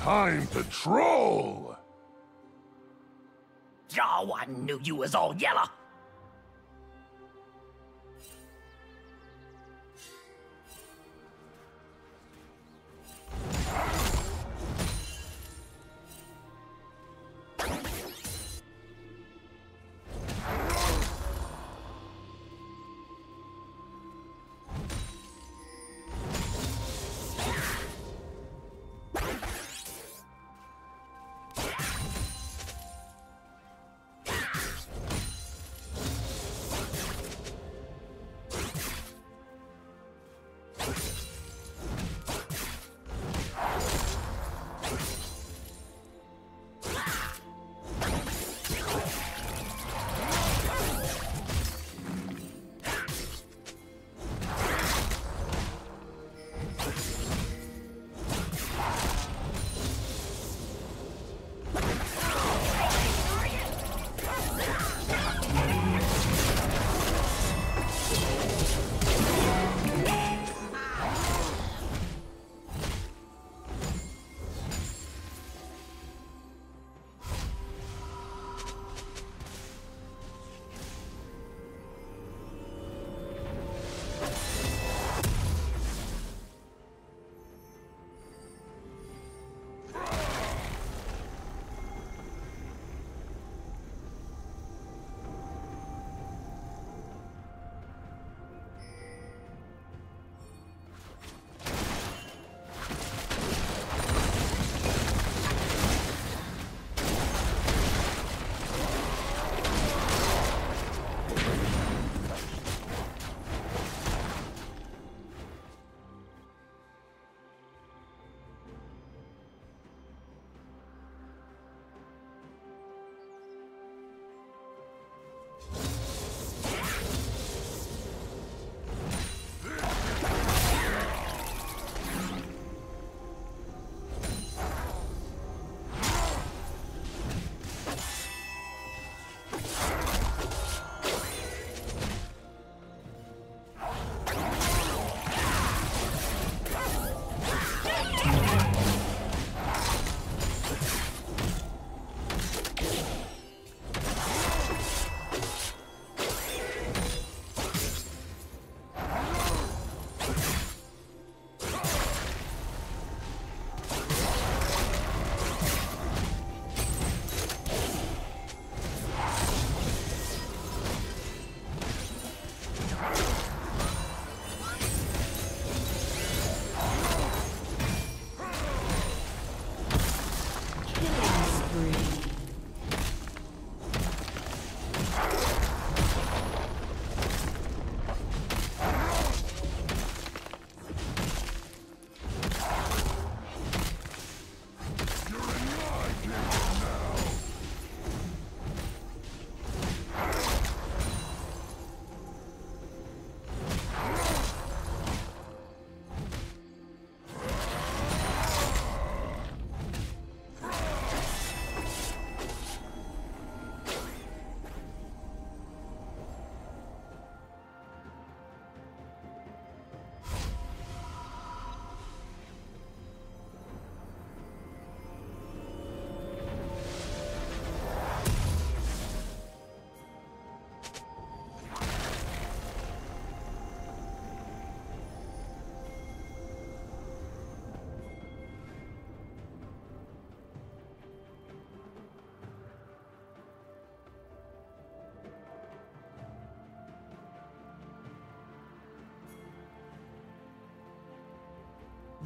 Time to troll! Oh, I knew you was all yellow.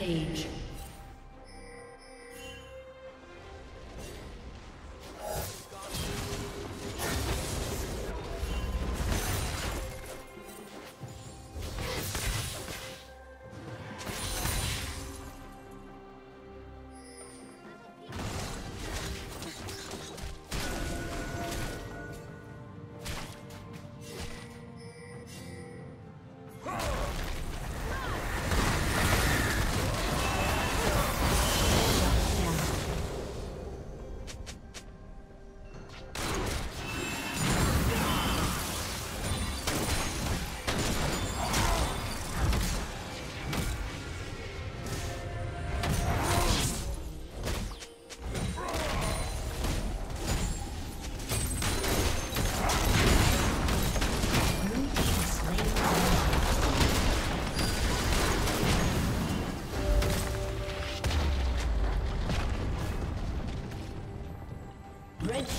Rampage.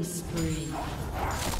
Killing spree.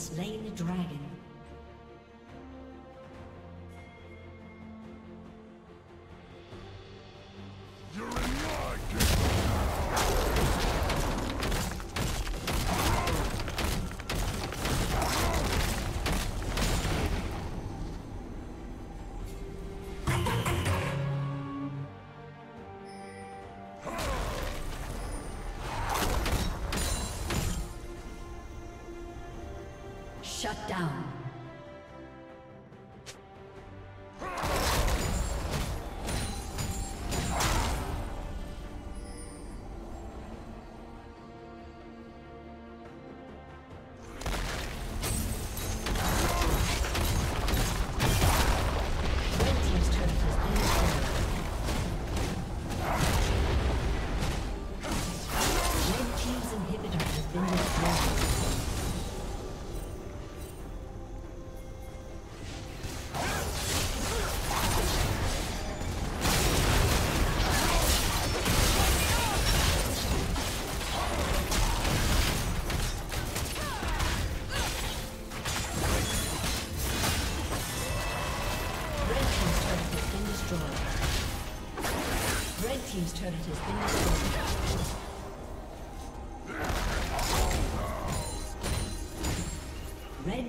slain the dragon. Oh! Shut down.